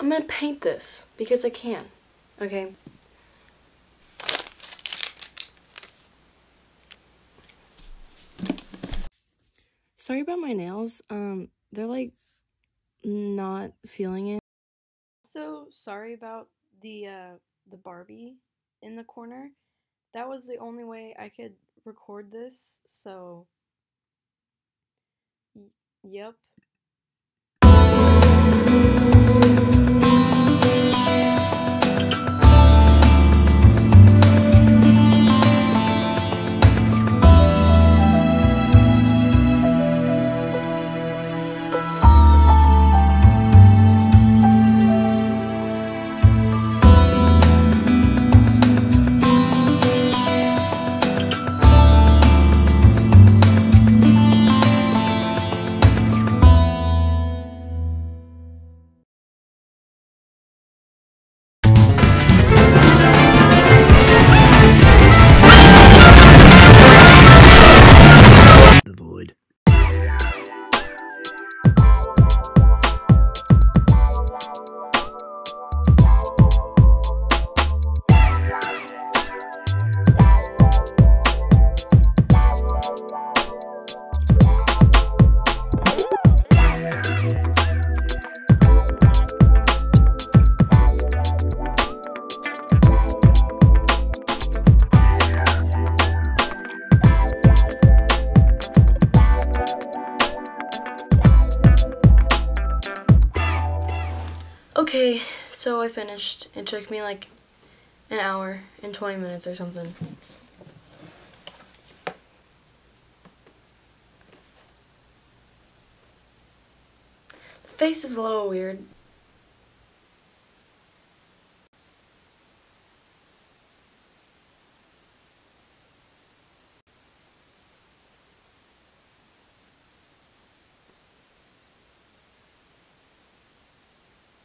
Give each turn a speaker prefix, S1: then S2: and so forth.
S1: I'm gonna paint this because I can. Okay. Sorry about my nails. Um, they're like not feeling it. So sorry about the uh the Barbie in the corner. That was the only way I could record this, so yep. Okay, so I finished. It took me like an hour and 20 minutes or something. The face is a little weird.